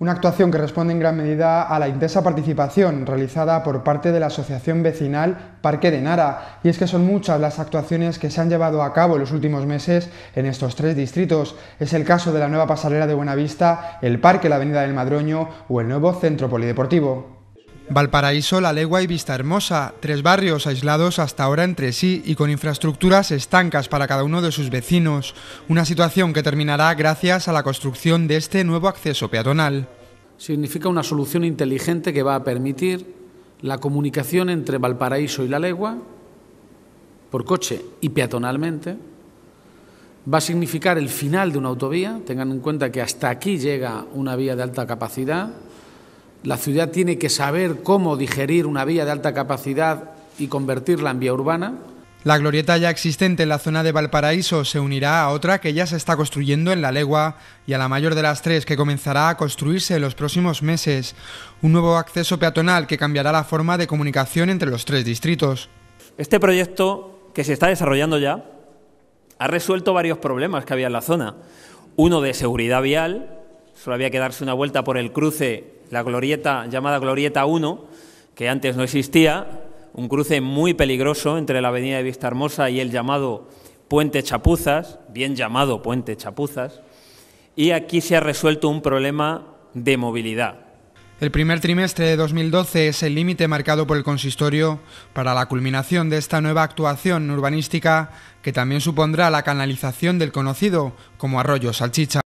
Una actuación que responde en gran medida a la intensa participación realizada por parte de la Asociación Vecinal Parque de Nara. Y es que son muchas las actuaciones que se han llevado a cabo en los últimos meses en estos tres distritos. Es el caso de la nueva pasarela de Buenavista, el Parque La Avenida del Madroño o el nuevo Centro Polideportivo. Valparaíso, La Legua y Vista Hermosa, tres barrios aislados hasta ahora entre sí y con infraestructuras estancas para cada uno de sus vecinos, una situación que terminará gracias a la construcción de este nuevo acceso peatonal. Significa una solución inteligente que va a permitir la comunicación entre Valparaíso y La Legua, por coche y peatonalmente, va a significar el final de una autovía, tengan en cuenta que hasta aquí llega una vía de alta capacidad, la ciudad tiene que saber cómo digerir una vía de alta capacidad y convertirla en vía urbana. La glorieta ya existente en la zona de Valparaíso se unirá a otra que ya se está construyendo en La Legua y a la mayor de las tres que comenzará a construirse en los próximos meses. Un nuevo acceso peatonal que cambiará la forma de comunicación entre los tres distritos. Este proyecto, que se está desarrollando ya, ha resuelto varios problemas que había en la zona. Uno de seguridad vial, solo había que darse una vuelta por el cruce la glorieta llamada Glorieta 1, que antes no existía, un cruce muy peligroso entre la avenida de Vista Hermosa y el llamado Puente Chapuzas, bien llamado Puente Chapuzas, y aquí se ha resuelto un problema de movilidad. El primer trimestre de 2012 es el límite marcado por el consistorio para la culminación de esta nueva actuación urbanística que también supondrá la canalización del conocido como arroyo Salchicha.